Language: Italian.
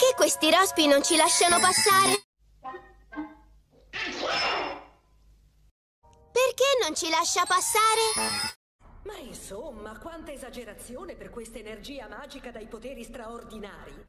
Perché questi rospi non ci lasciano passare? Perché non ci lascia passare? Ma insomma, quanta esagerazione per questa energia magica dai poteri straordinari.